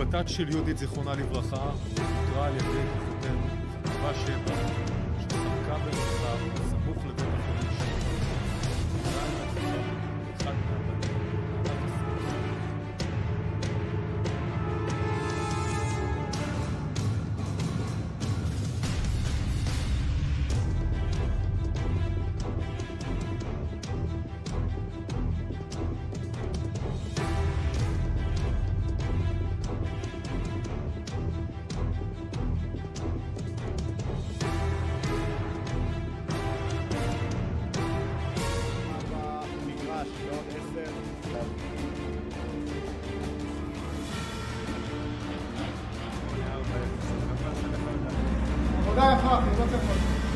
הבת של יהודית, זיכרונה לברכה, אותרה על ידי כוחותינו, חטיבה שבע, Fahrrad, über